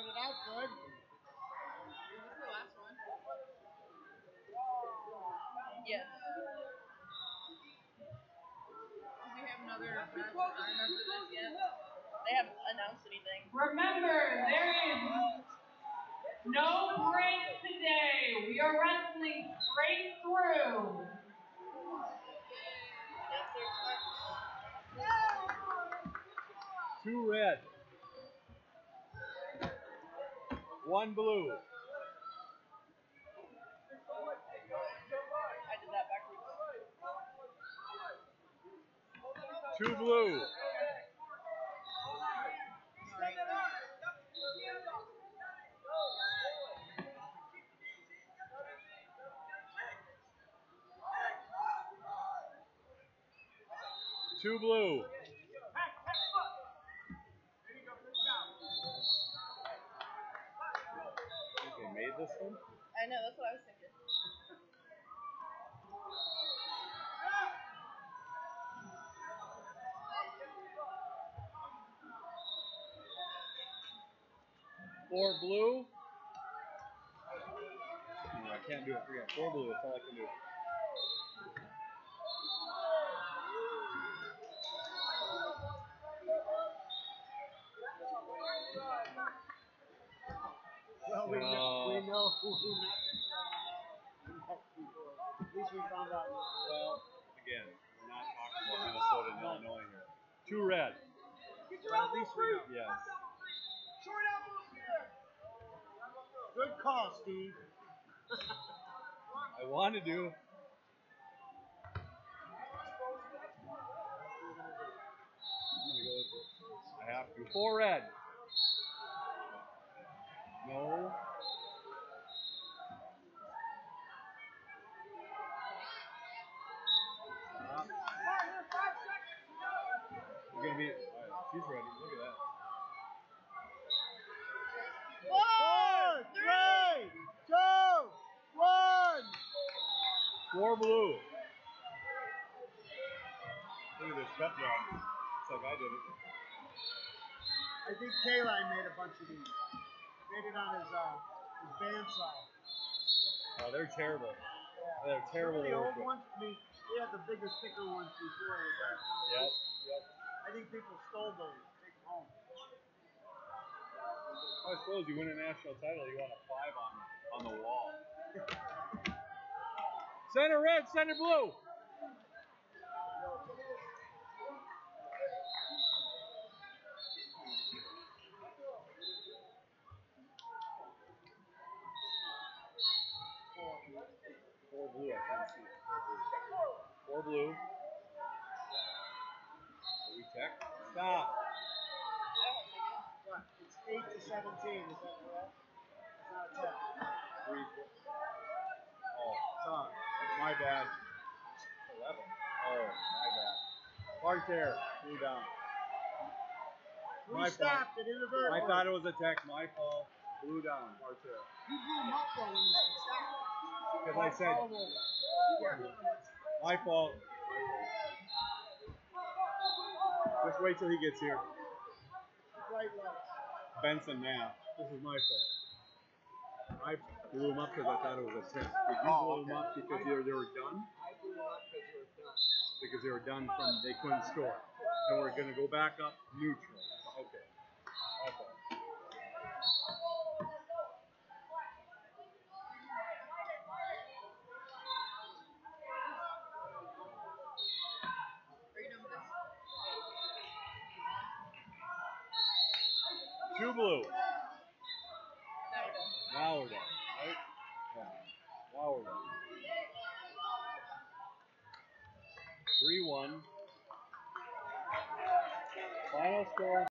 started out good. This is the last one. Yes. Do we have another match on this yet? They haven't announced anything. Remember, there is no break today. We are wrestling straight through. Yes, Two red. One blue. Two blue. Two blue. Think they made this one? I know, that's what I was thinking. Four blue. No, I can't do it. Forget it. Four blue. That's all I can do. Well, we know, We know who. At least we found out. Well, again, we're not talking about Minnesota and Illinois here. Two red. Well, at least we know. Yes. Good call, Steve. I want to. I have to. Four red. No. Gonna be. She's ready. Look at that. Four, three, two, one. Four blue. Look at this cut job. Looks like I did it. I think Kaline made a bunch of these. Made it on his uh his bandsaw. Oh, they're terrible. Yeah. They're terrible Some of the old ones, I mean, we had the bigger, thicker ones before. the guys- Yep. Yep. I think people stole those. Take them home. I suppose you win a national title, you want a five on on the wall. Center red, center blue. Four blue, I can't see. Four blue. Four blue. Are we tech? Stop. What? It's eight to seventeen. Is that correct? It's not a. Three. Oh, sorry. My bad. Eleven. Oh, my bad. Mark there. Blue down. We My stopped it inadvertently. I thought it was a tech. My fault. Blue down. Mark there. You blew him up though when you stopped. Because I said my fault. Just wait till he gets here. Benson now. This is my fault. I blew him up because I thought it was a tech. Did you Oh, blow him up because they were, they were done? I blew him up because you were done. Because they were done from they couldn't score. And we're gonna go back up neutral. Two blue. Now we're done. Now we're done. Right? Yeah. Now we're done. Three one. Final score